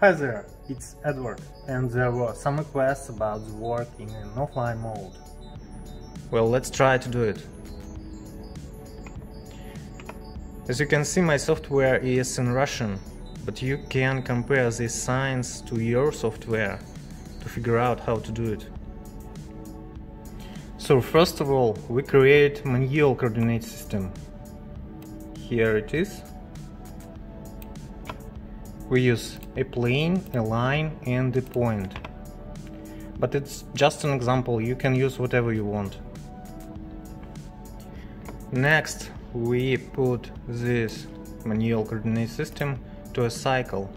Hi there, it's Edward, and there were some requests about the work in an offline mode. Well, let's try to do it. As you can see, my software is in Russian, but you can compare these signs to your software to figure out how to do it. So first of all, we create manual coordinate system. Here it is. We use a plane, a line and a point. But it's just an example, you can use whatever you want. Next, we put this manual coordinate system to a cycle,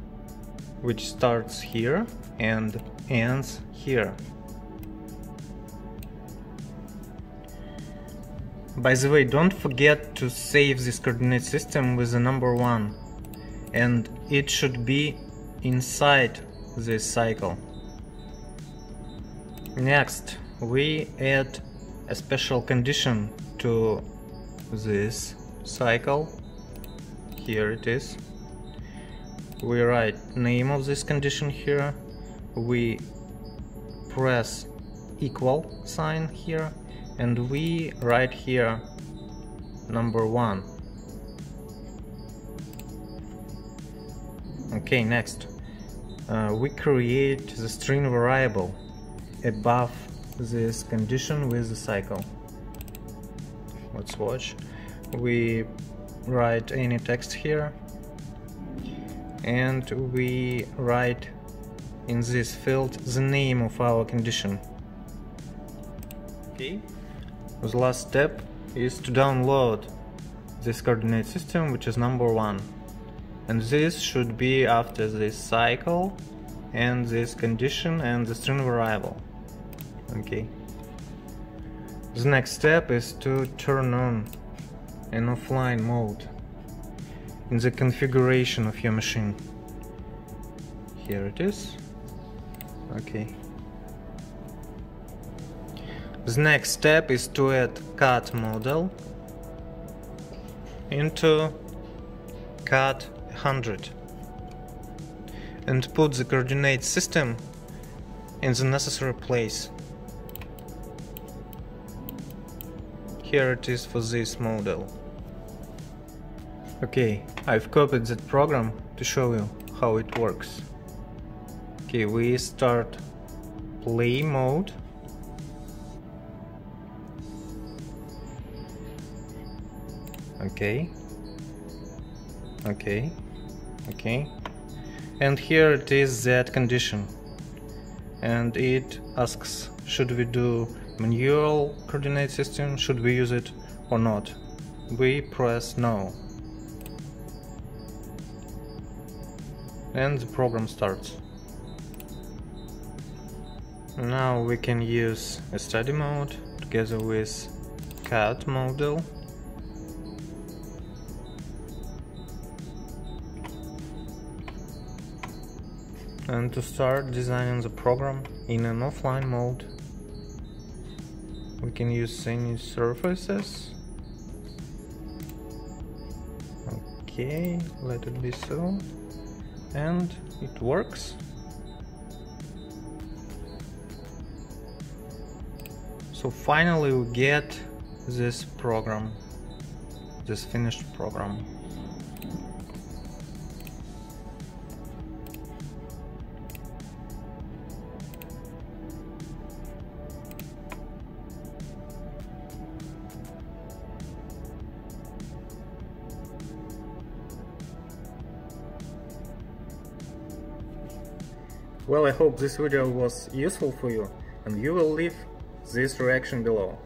which starts here and ends here. By the way, don't forget to save this coordinate system with the number 1 and it should be inside this cycle. Next, we add a special condition to this cycle. Here it is. We write name of this condition here. We press equal sign here and we write here number one Okay, next. Uh, we create the string variable above this condition with the cycle. Let's watch. We write any text here and we write in this field the name of our condition. Okay. The last step is to download this coordinate system which is number one and this should be after this cycle and this condition and the string variable okay. The next step is to turn on an offline mode in the configuration of your machine. Here it is. Okay. The next step is to add CAD model into CAD 100 and put the coordinate system in the necessary place. Here it is for this model. Okay, I've copied that program to show you how it works. Okay, we start play mode. Okay. Okay. Okay. And here it is that condition. And it asks should we do manual coordinate system? Should we use it or not? We press no. And the program starts. Now we can use a study mode together with CAD model and to start designing the program in an offline mode we can use any surfaces. Okay let it be so. And it works. So finally we get this program this finished program Well, I hope this video was useful for you and you will leave this reaction below.